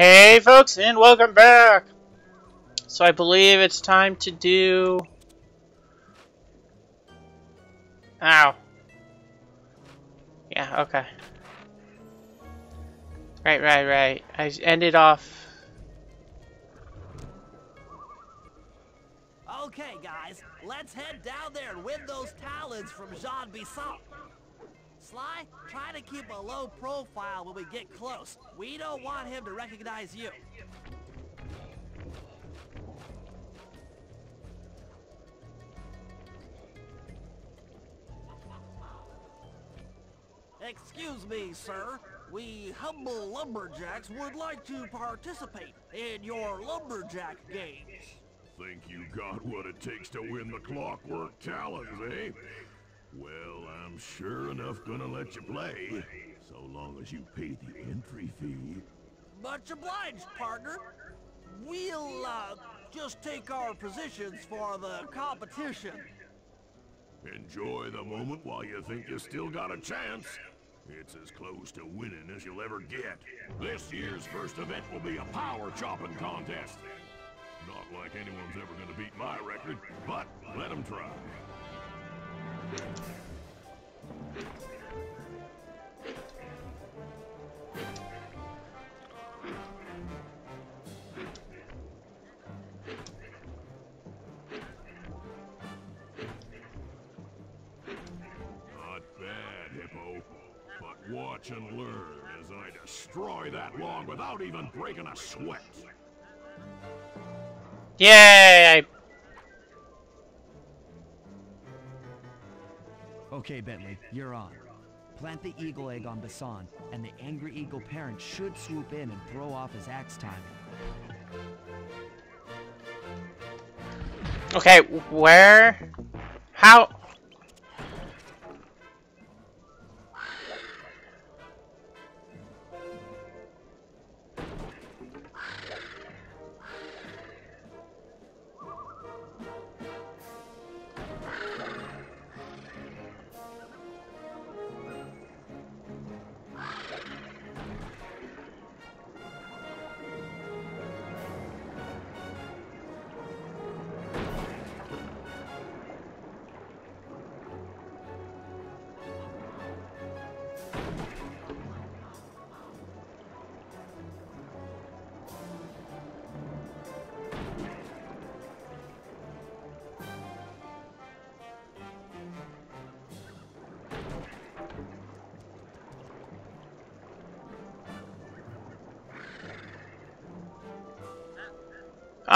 Hey folks, and welcome back! So I believe it's time to do... Ow. Yeah, okay. Right, right, right. I ended off... Okay, guys, let's head down there and win those talons from Jean Bison. Sly, try to keep a low profile when we get close. We don't want him to recognize you. Excuse me, sir. We humble lumberjacks would like to participate in your lumberjack games. Think you got what it takes to win the clockwork talons, eh? Well, I'm sure enough gonna let you play, so long as you pay the entry fee. Much obliged, partner. We'll, uh, just take our positions for the competition. Enjoy the moment while you think you still got a chance. It's as close to winning as you'll ever get. This year's first event will be a power chopping contest. Not like anyone's ever gonna beat my record, but let them try. Watch and learn as I destroy that log without even breaking a sweat. Yay! I Okay, Bentley, you're on. Plant the eagle egg on Bison, and the angry eagle parent should swoop in and throw off his axe timing. Okay, where? How?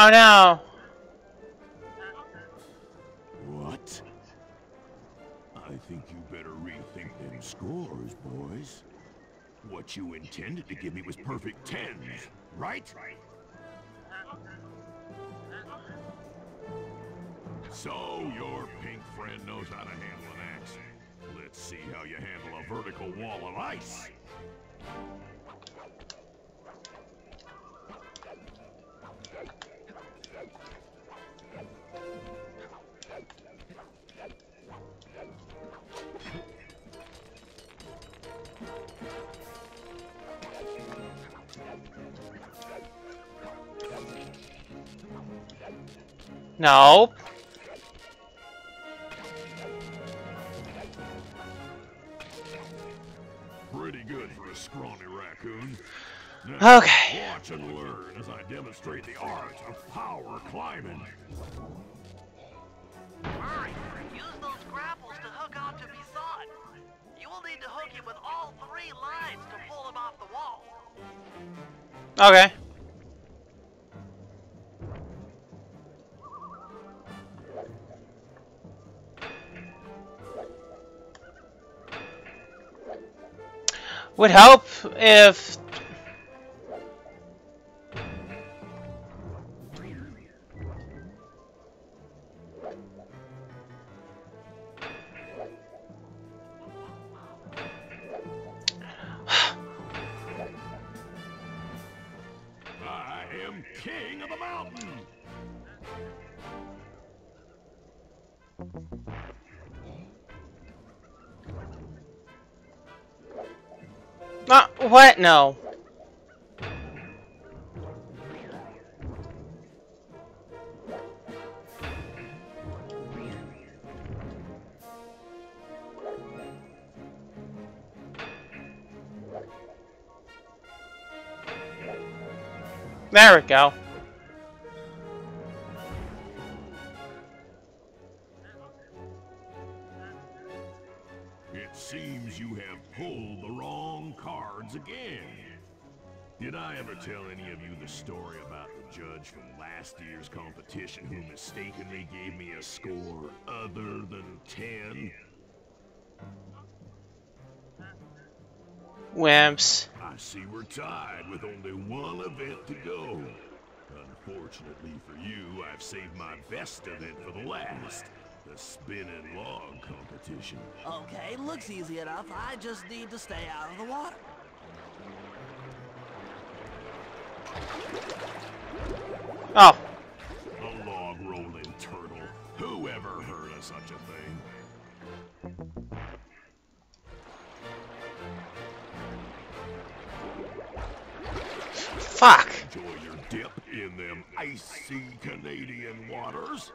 Oh no! What? I think you better rethink them scores, boys. What you intended to give me was perfect tens, right? So your pink friend knows how to handle an axe. Let's see how you handle a vertical wall of ice. No. Pretty good for a scrawny raccoon. Now, Okay. Watch and learn as I demonstrate the art of power climbing. Murray, use those grapples to hook onto Bison. You will need to hook him with all three lines to pull him off the wall. Okay. Would help if What? No. There we go. Judge from last year's competition who mistakenly gave me a score other than 10? Wimps. I see we're tied with only one event to go. Unfortunately for you, I've saved my best event for the last. The spinning log competition. Okay, looks easy enough. I just need to stay out of the water. Oh, A log rolling turtle. Who ever heard of such a thing? fuck. Enjoy your dip in them icy Canadian waters.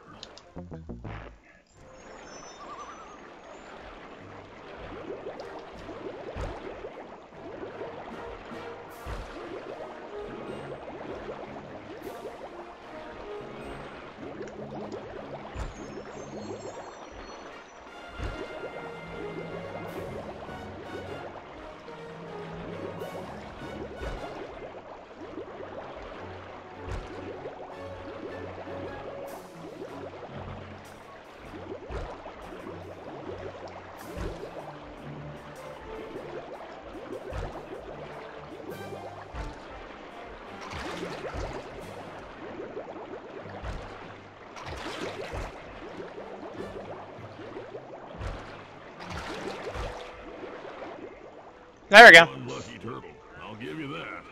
There we go. Unlucky turtle, I'll give you that.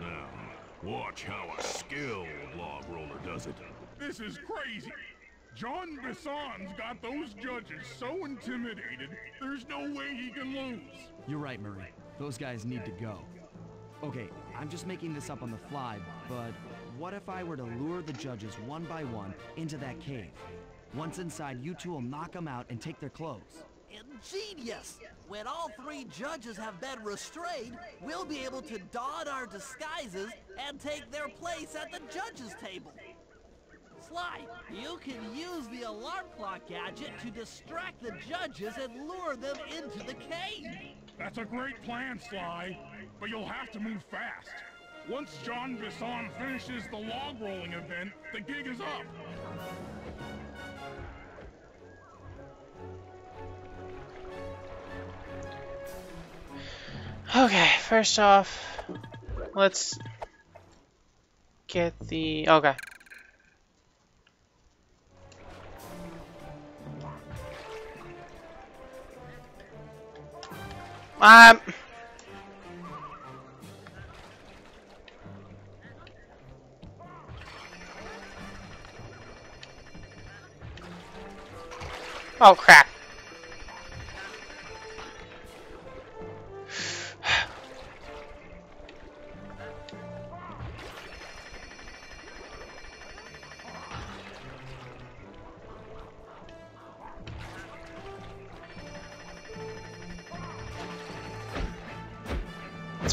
Now, watch how a skilled log roller does it. This is crazy. Jean Bison's got those judges so intimidated, there's no way he can lose. You're right, Murray. Those guys need to go. Okay, I'm just making this up on the fly, but what if I were to lure the judges one by one into that cave? Once inside, you two will knock them out and take their clothes. Ingenious! When all three judges have been restrained, we'll be able to don our disguises and take their place at the judges' table. Sly, you can use the alarm clock gadget to distract the judges and lure them into the cave. That's a great plan, Sly, but you'll have to move fast. Once Jean Bison finishes the log rolling event, the gig is up. Okay, first off, let's get the. Okay. Um. Oh crap.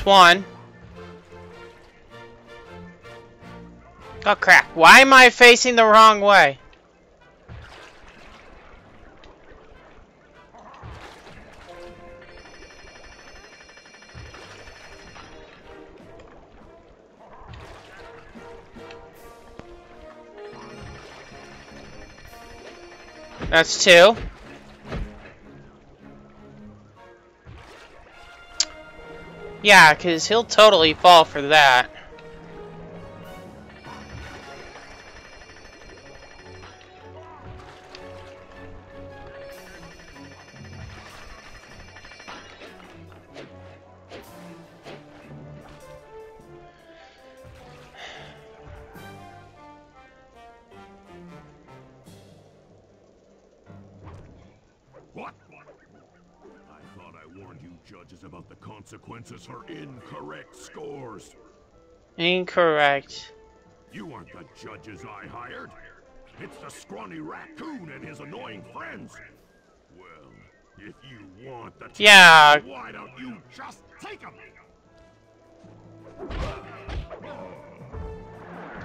One. Oh crap. Why am I facing the wrong way? That's two. Yeah, because he'll totally fall for that. Consequences for incorrect scores. Incorrect. You aren't the judges I hired. It's the scrawny raccoon and his annoying friends. Well, if you want the Yeah. why don't you just take them?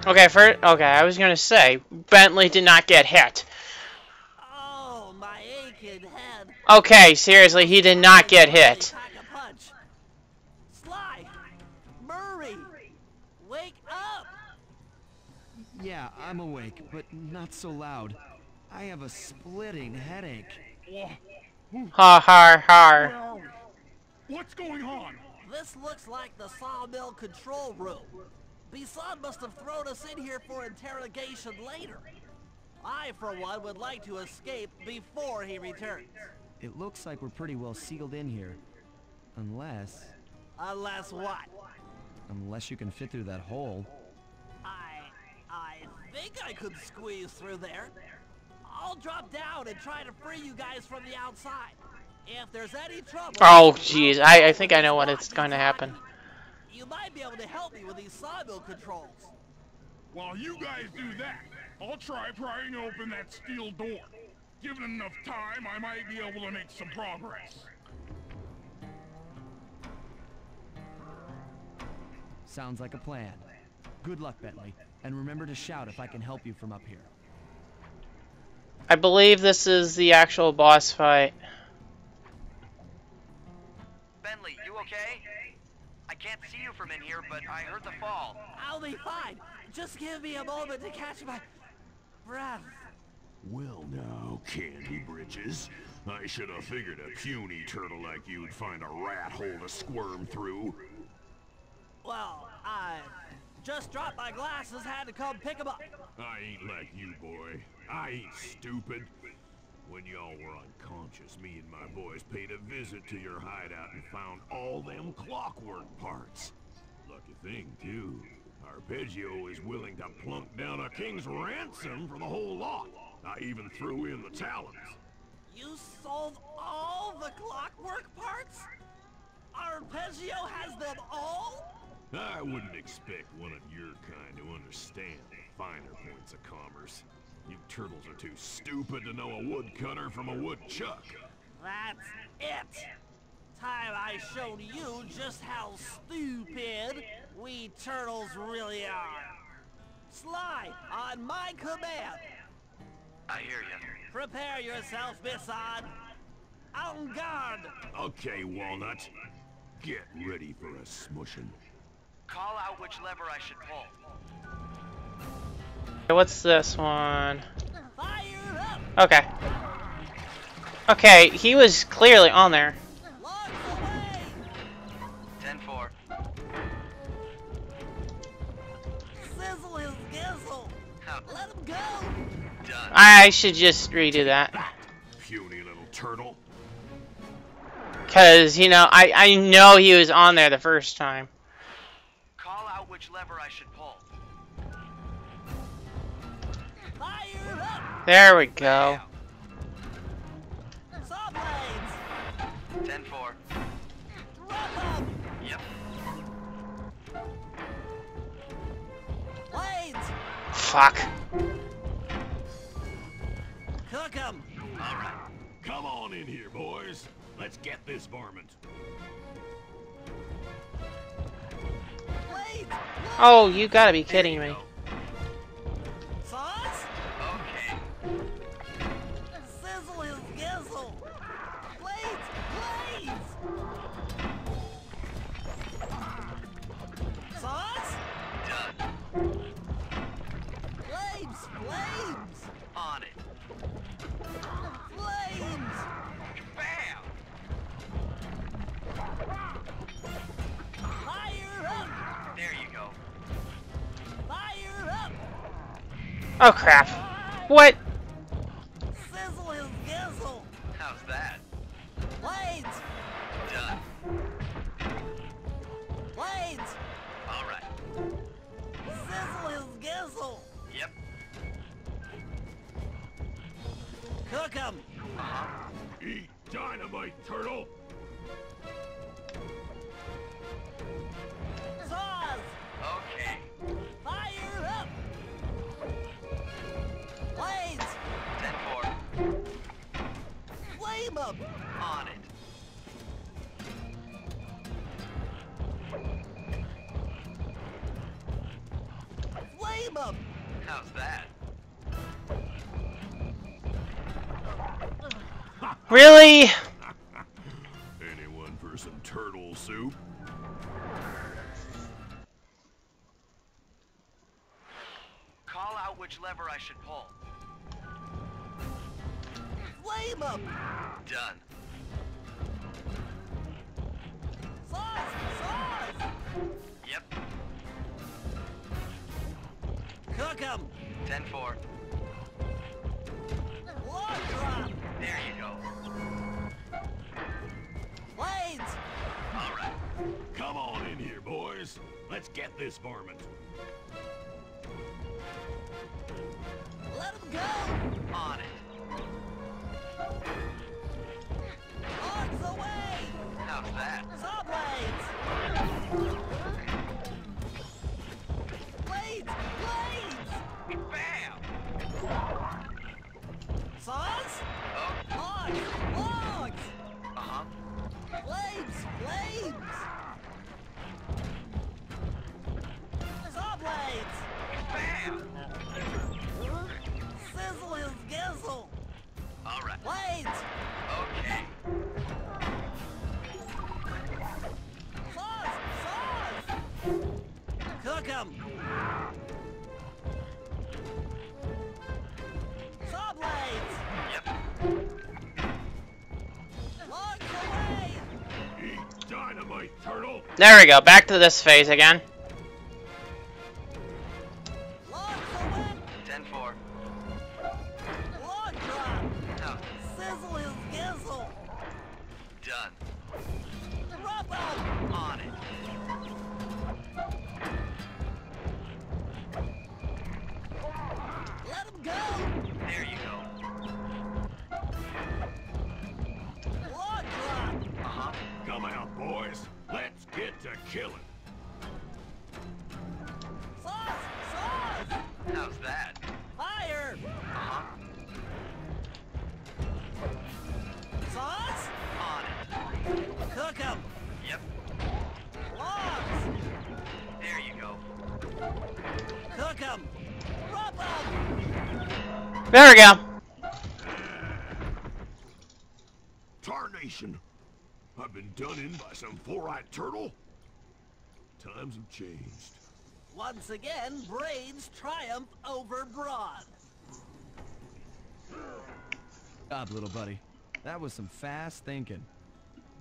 Okay, for okay, I was gonna say Bentley did not get hit. Oh, my aching head. Okay, seriously, he did not get hit. Yeah, I'm awake, but not so loud. I have a splitting headache. Wha- Ha ha ha. Where are we? What's going on? This looks like the sawmill control room. Bison must have thrown us in here for interrogation later. I, for one, would like to escape before he returns. It looks like we're pretty well sealed in here. Unless... Unless what? Unless you can fit through that hole. I... I think I could squeeze through there. I'll drop down and try to free you guys from the outside. If there's any trouble... Oh, jeez, I, I think I know what is going to happen. You might be able to help me with these sawmill controls. While you guys do that, I'll try prying open that steel door. Given enough time, I might be able to make some progress. Sounds like a plan. Good luck, Bentley. And remember to shout if I can help you from up here. I believe this is the actual boss fight. Bentley, you okay? I can't see you from in here, but I heard the fall. I'll be fine. Just give me a moment to catch my breath. Well now, Candy Britches. I should have figured a puny turtle like you'd find a rat hole to squirm through. Well, I just dropped my glasses, had to come pick 'em up. I ain't like you, boy. I ain't stupid. When y'all were unconscious, me and my boys paid a visit to your hideout and found all them clockwork parts. Lucky thing, too. Arpeggio is willing to plunk down a king's ransom for the whole lot. I even threw in the talons. You sold all the clockwork parts? Arpeggio has them all? I wouldn't expect one of your kind to understand the finer points of commerce. You turtles are too stupid to know a woodcutter from a woodchuck. That's it. Time I showed you just how stupid we turtles really are. Sly, on my command, I hear you. prepare yourself, Bison. En garde. Okay, Walnut. Get ready for a smushing. Call out which lever I should pull. What's this one? Fire up. Okay. Okay, he was clearly on there. Lock away. 10-4. Sizzle his gizzle. Let him go. done. I should just redo that. Puny little turtle. Because, you know, I, I know he was on there the first time. Call out which lever I should pull. Fire up. There we go. Saw blades. 10-4. Drop 'em. Yep. Blades. Fuck. Cook 'em. All right. Come on in here, boys. Let's get this varmint. Oh, you gotta be kidding me. Oh crap. What? Sizzle his gizzle. How's that? Blades. Done. Blades. All right. Sizzle his gizzle. Yep. Cook 'em. Uh-huh. Eat dynamite, turtle. Flame 'em. On it. Flame Flame 'em! How's that? Really? Cook 'em! Saw blades! Yep. Logs away! Eat dynamite, turtle. There we go. Back to this phase again. We go. Tarnation. I've been done in by some four-eyed turtle. Times have changed. Once again, Brains triumph over Brawn. Up, little buddy. That was some fast thinking.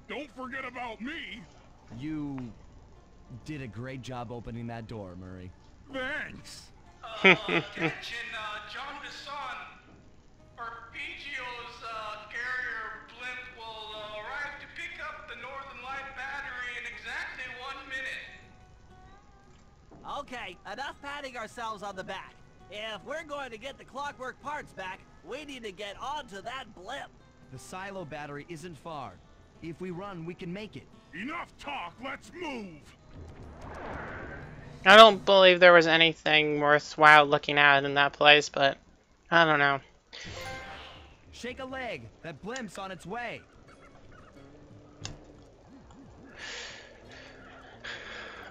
Don't forget about me. You did a great job opening that door, Murray. Thanks. Attention, uh, Jean Bison. Arpeggio's uh, carrier blimp will uh, arrive to pick up the Northern Light battery in exactly one minute. Okay, enough patting ourselves on the back. If we're going to get the clockwork parts back, we need to get onto that blimp. The silo battery isn't far. If we run, we can make it. Enough talk. Let's move. I don't believe there was anything worthwhile looking at in that place, but I don't know. Shake a leg. That blimp's on its way.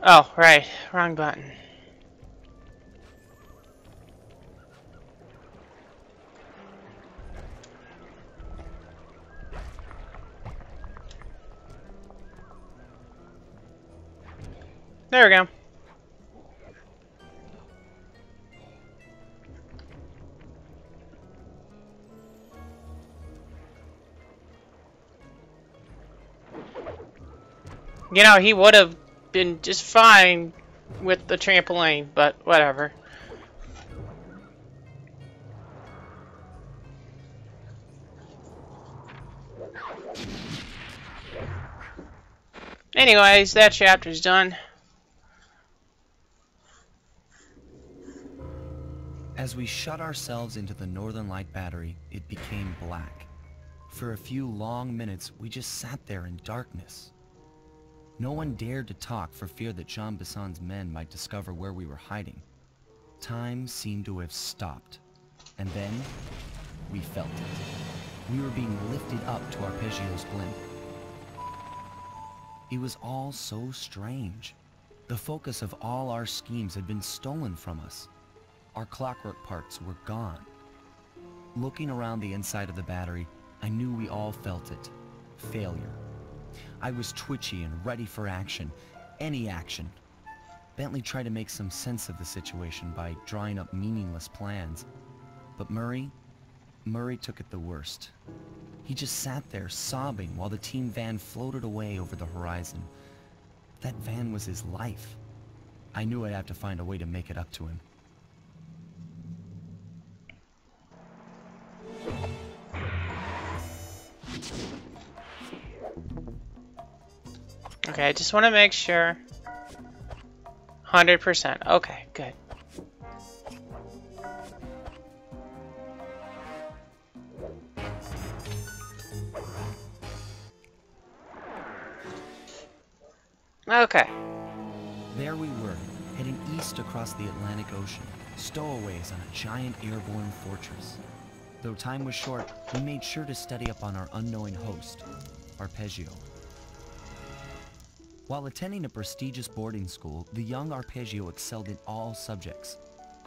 Oh, right. Wrong button. There we go. You know, he would have been just fine with the trampoline, but whatever. Anyways, that chapter's done. As we shut ourselves into the Northern Light battery, it became black. For a few long minutes, we just sat there in darkness. No one dared to talk for fear that Jean Bison's men might discover where we were hiding. Time seemed to have stopped. And then, we felt it. We were being lifted up to Arpeggio's blimp. It was all so strange. The focus of all our schemes had been stolen from us. our clockwork parts were gone. Looking around the inside of the battery, I knew we all felt it. Failure. I was twitchy and ready for action. Any action. Bentley tried to make some sense of the situation by drawing up meaningless plans. But Murray, Murray took it the worst. He just sat there sobbing while the team van floated away over the horizon. That van was his life. I knew I'd have to find a way to make it up to him. Okay, I just want to make sure. 100%. Okay, good. Okay. There we were, heading east across the Atlantic Ocean, stowaways on a giant airborne fortress. Though time was short, we made sure to study up on our unknowing host, Arpeggio. While attending a prestigious boarding school, the young Arpeggio excelled in all subjects,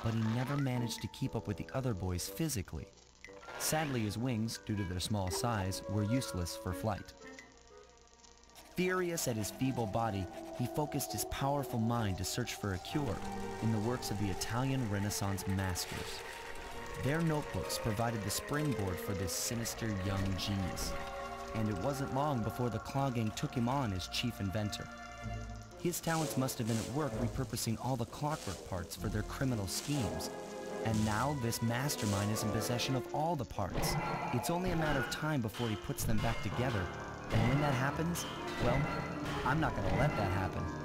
but he never managed to keep up with the other boys physically. Sadly, his wings, due to their small size, were useless for flight. Furious at his feeble body, he focused his powerful mind to search for a cure in the works of the Italian Renaissance masters. Their notebooks provided the springboard for this sinister young genius, and it wasn't long before the Klaww Gang took him on as chief inventor. His talents must have been at work repurposing all the clockwork parts for their criminal schemes. And now this mastermind is in possession of all the parts. It's only a matter of time before he puts them back together. And when that happens, well, I'm not gonna let that happen.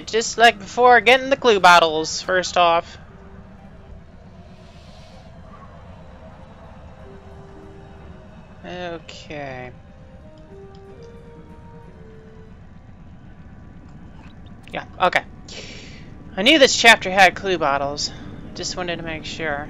Just like before, getting the clue bottles first off. Okay. Yeah, okay. I knew this chapter had clue bottles. Just wanted to make sure.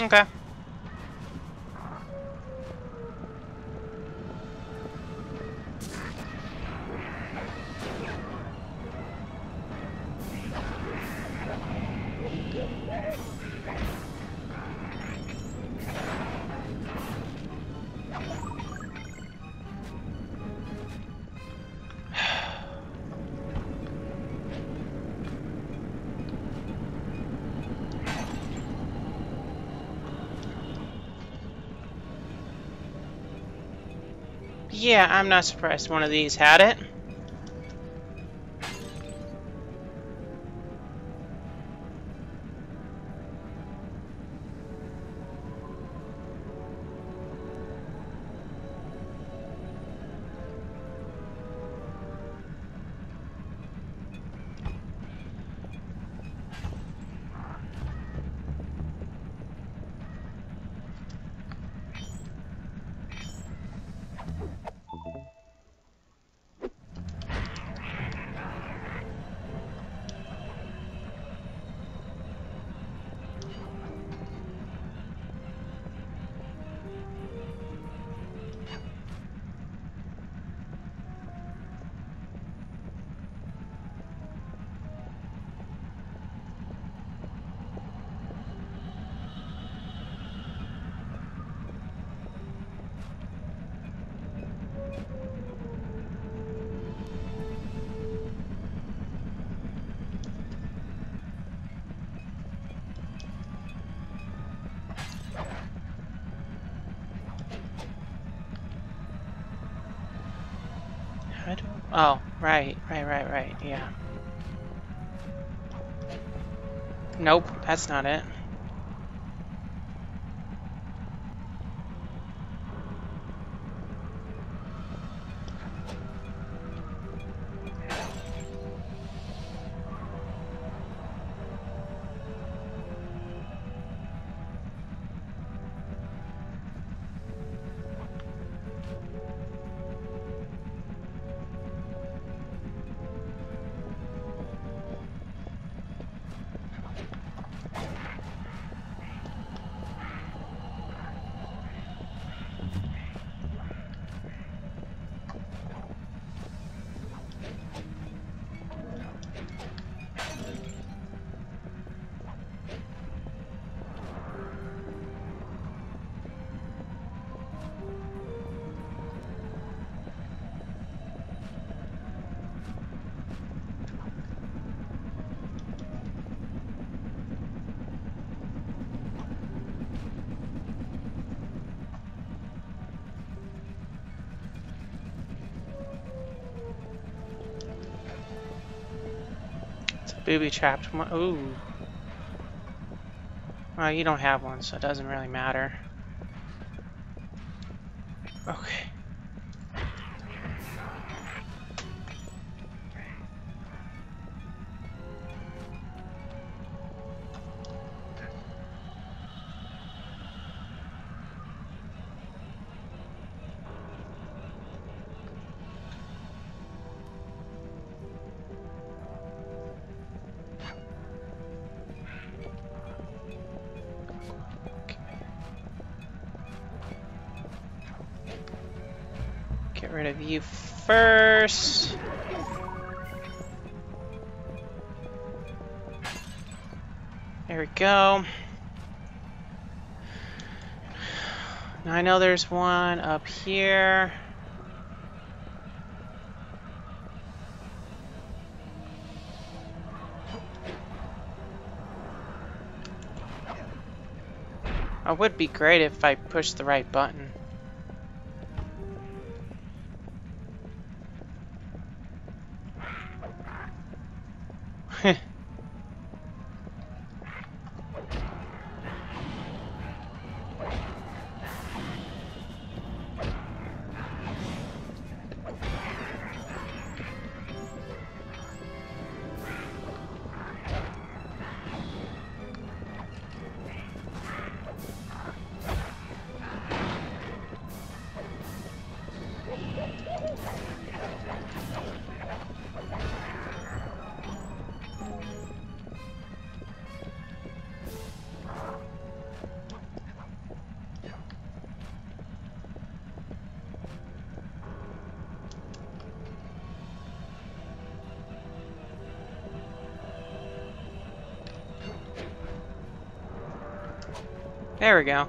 Okay. Yeah, I'm not surprised one of these had it. Right, right, right, right, yeah. Nope, that's not it. Booby trapped. Ooh. Well, you don't have one, so it doesn't really matter. First. There we go. Now I know there's one up here. It would be great if I pushed the right button. There we go.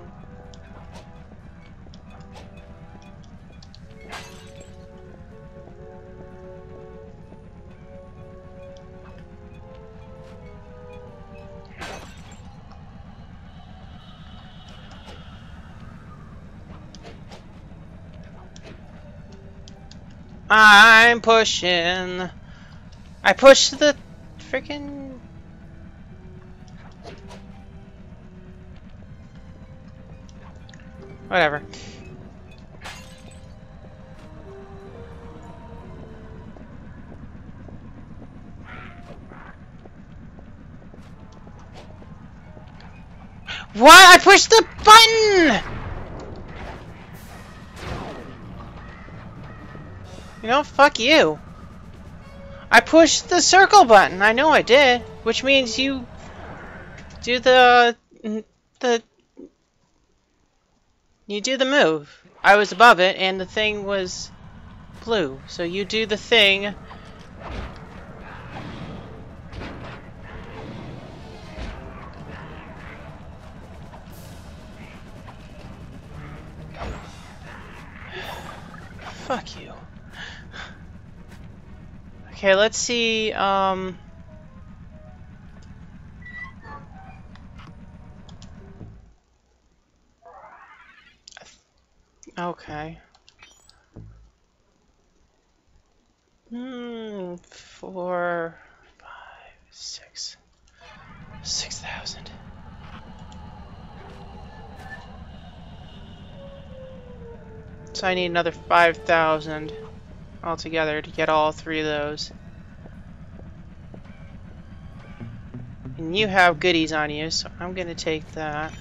I'm pushing. I pushed the freaking Whatever. What? I pushed the button! You know, fuck you. I pushed the circle button. I know I did. Which means you do the... the you do the move. I was above it, and the thing was blue. So you do the thing. Fuck you. Okay, let's see, um... Okay. Hmm, four, five, six, six thousand. So I need another five thousand altogether to get all three of those. And you have goodies on you, so I'm gonna take that.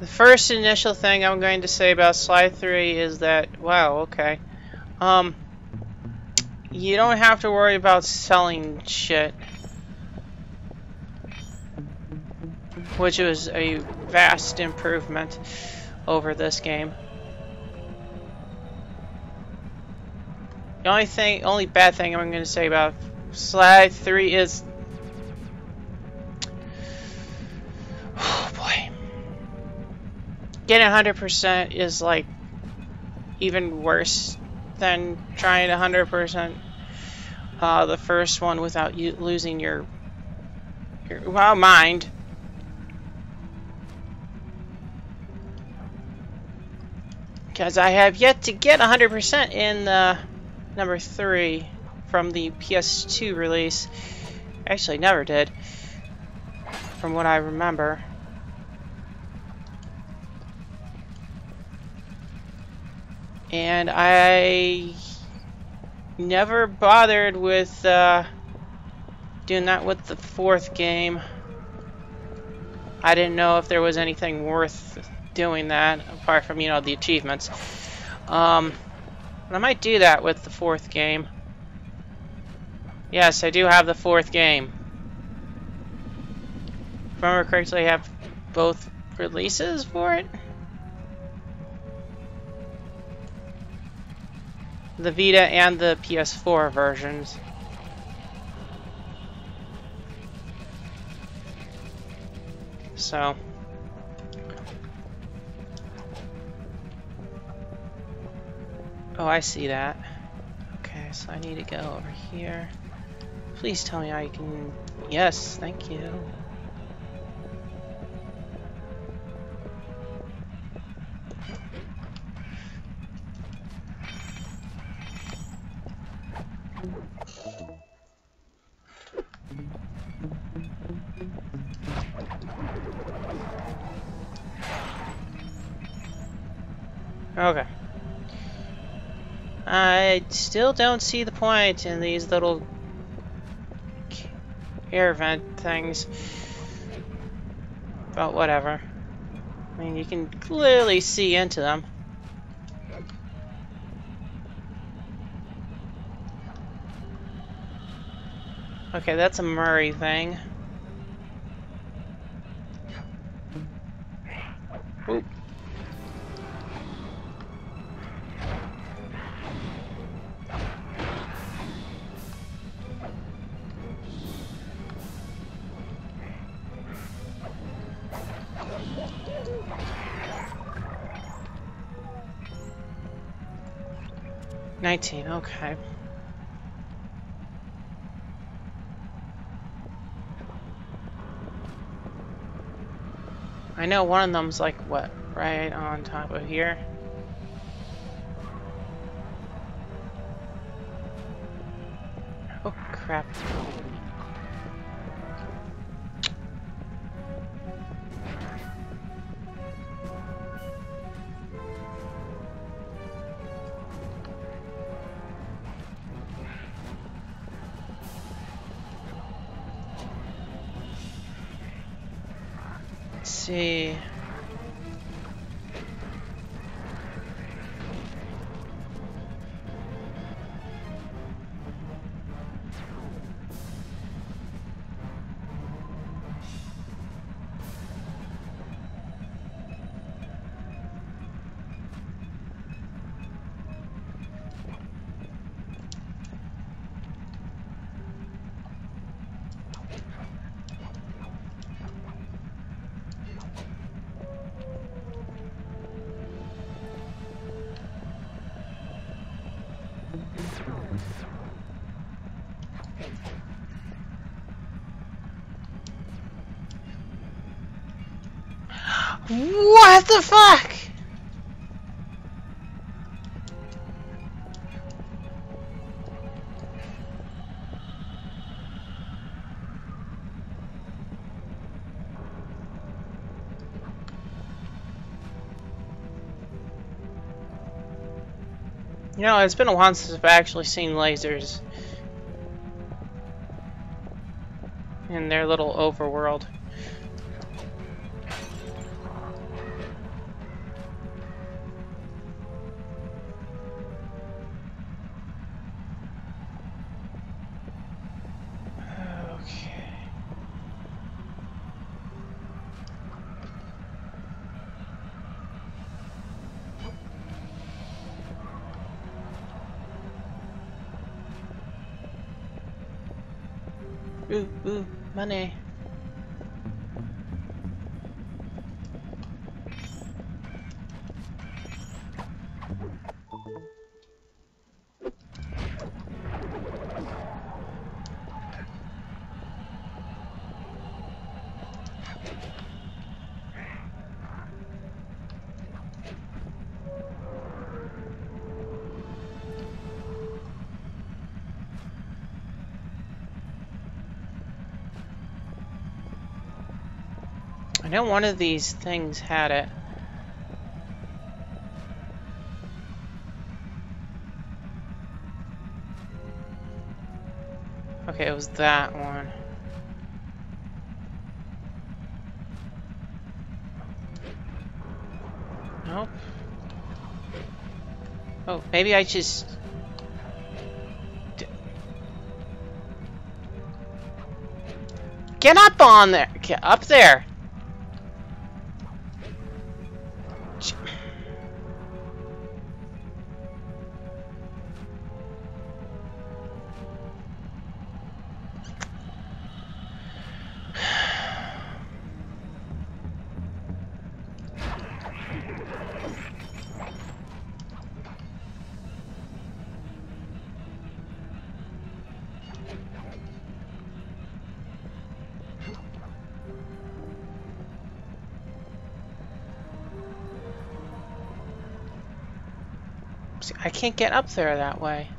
The first initial thing I'm going to say about Sly 3 is that, wow, okay. Um, you don't have to worry about selling shit. Which was a vast improvement over this game. The only thing, only bad thing I'm going to say about Sly 3 is... Getting 100% is like even worse than trying 100% uh, the first one without you losing your, your well, mind. Because I have yet to get 100% in uh, number 3 from the PS2 release. Actually, never did, from what I remember. And I never bothered with uh, doing that with the fourth game. I didn't know if there was anything worth doing that, apart from, you know, the achievements. Um, I might do that with the fourth game. Yes, I do have the fourth game. If I remember correctly, I have both releases for it? The Vita and the PS4 versions. So. Oh, I see that. Okay, so I need to go over here. Please tell me how I can... Yes, thank you. Still don't see the point in these little air vent things. But whatever. I mean, you can clearly see into them. Okay, that's a Murray thing. Okay. I know one of them's like, what, right on top of here? Oh, crap. The fuck? You know, it's been a while since I've actually seen lasers in their little overworld. Money. I know one of these things had it. Okay, it was that one. Nope. Oh, maybe I just... Get up on there! Get up there! I can't get up there that way.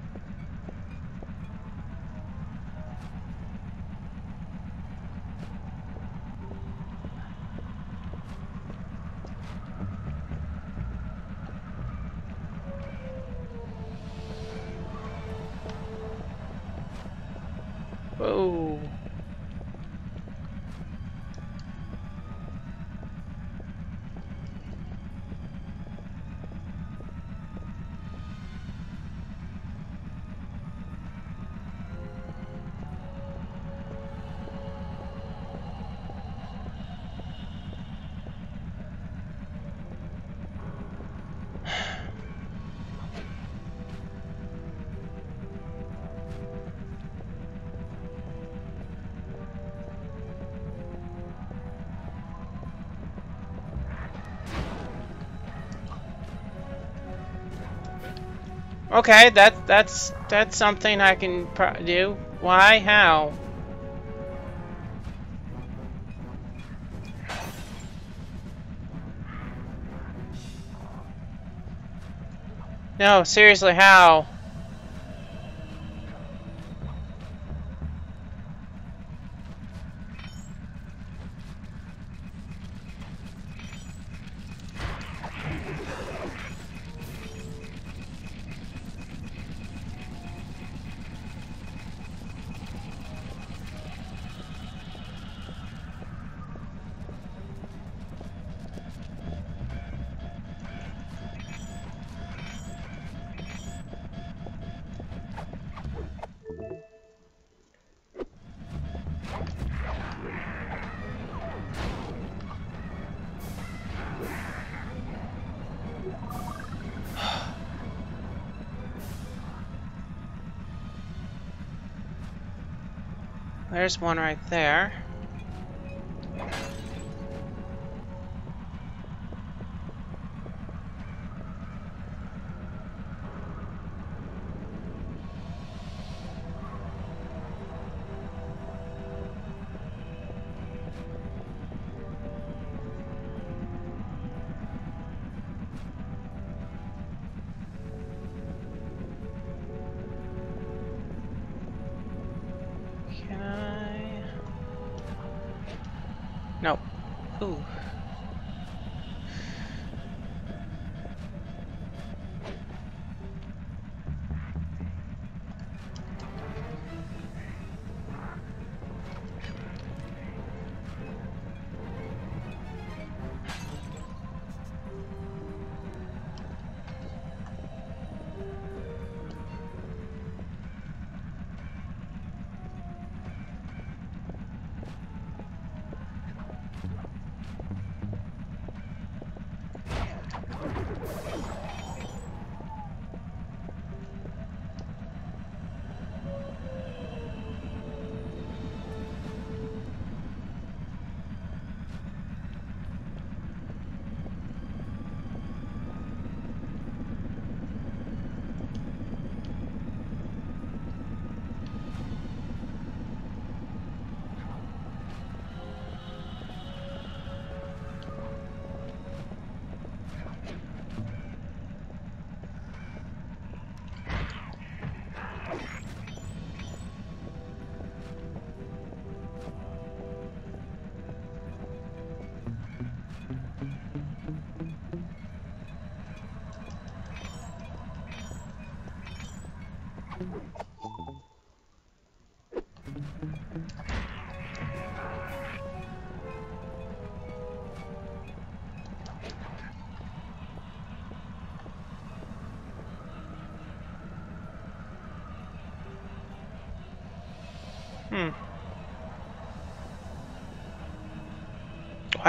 Okay, that that's that's something I can do. Why? How? No, seriously, how? There's one right there.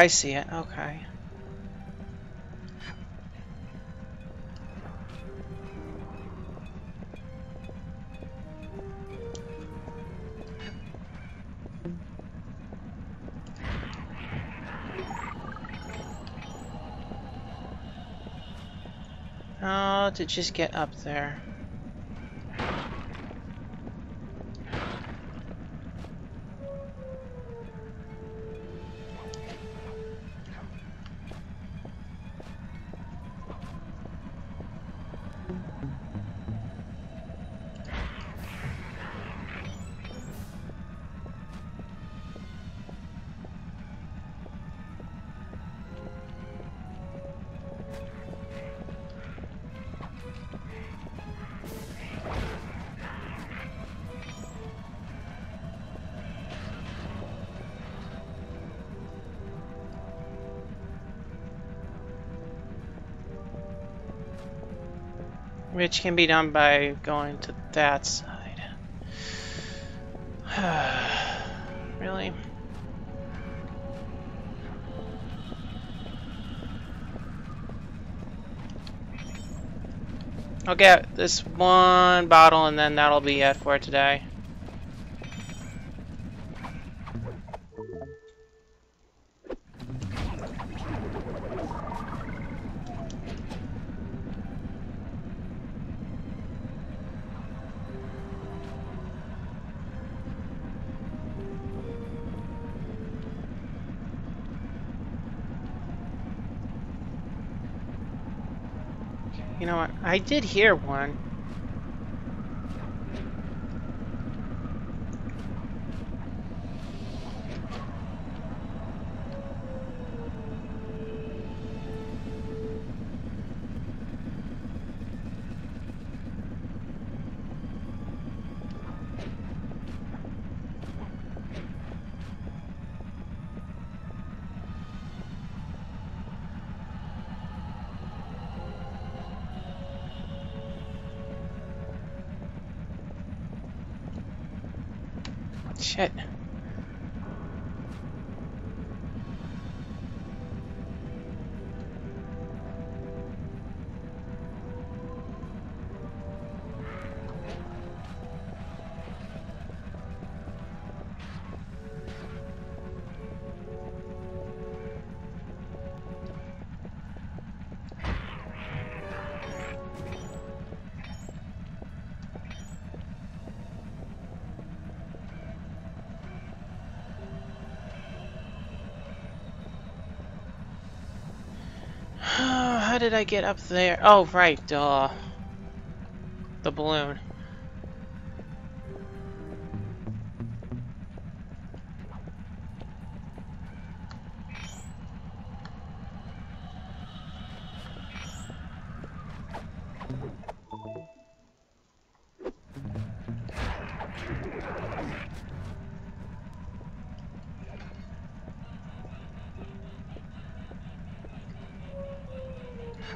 I see it. Okay. Oh, to just get up there. Which can be done by going to that side. really? I'll get this one bottle and then that'll be it for today. You know what? I did hear one. Did I get up there? Oh, right, duh. The balloon.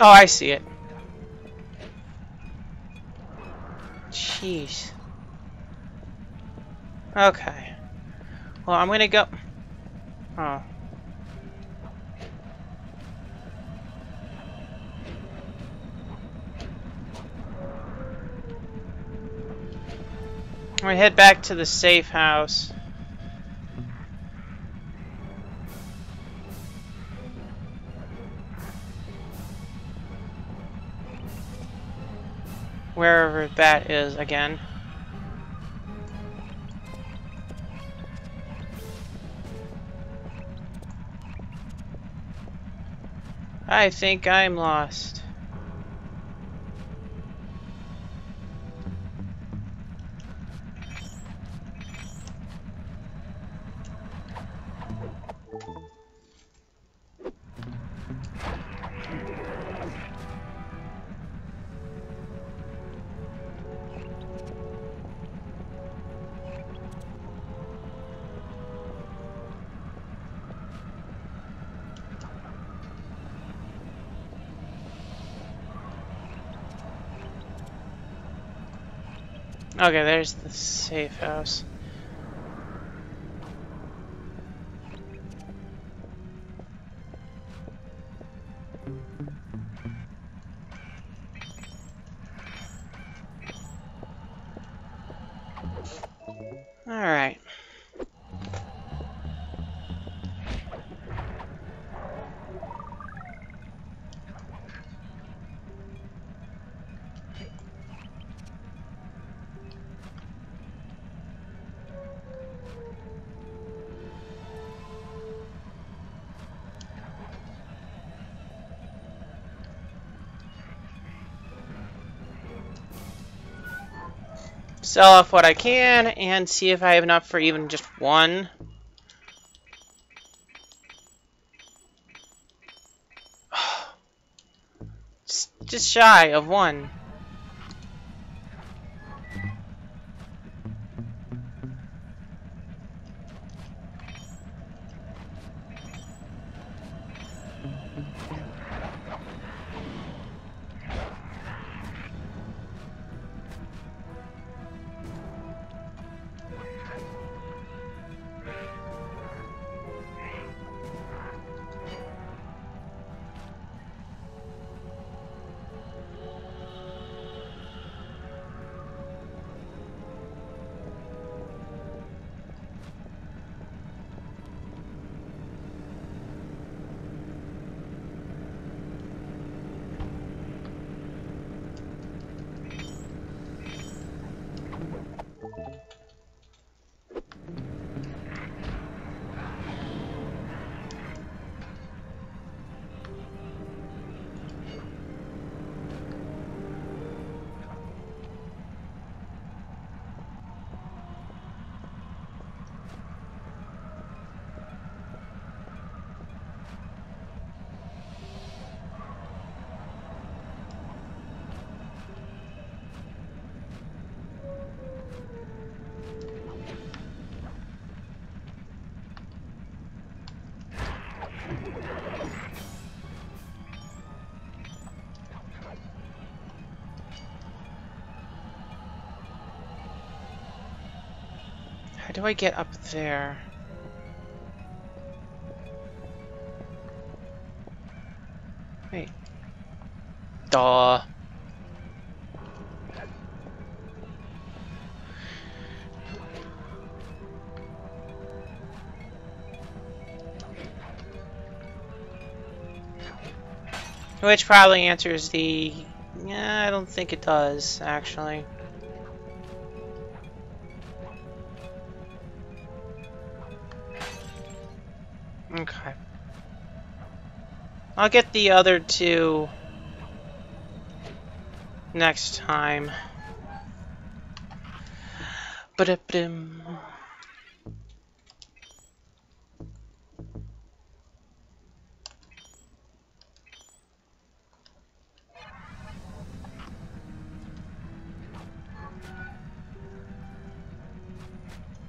Oh, I see it. Jeez. Okay. Well, I'm gonna go. Oh. I'm head back to the safe house. Wherever that is again. I think I'm lost. Okay, there's the safe house. Sell off what I can and see if I have enough for even just one. Just, shy of one. How do I get up there? Wait. Duh. Which probably answers the... Yeah, I don't think it does, actually. I'll get the other two next time. Ba-da-ba-dim.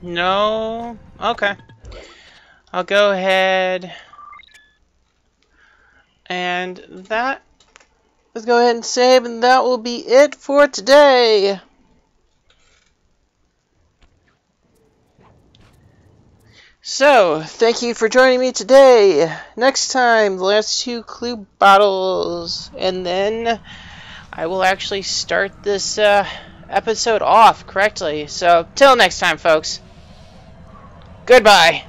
No? Okay. I'll go ahead and that let's go ahead and save and that will be it for today. So, thank you for joining me today. Next time, the last two clue bottles, and then I will actually start this uh, episode off correctly. So, till next time, folks. Goodbye.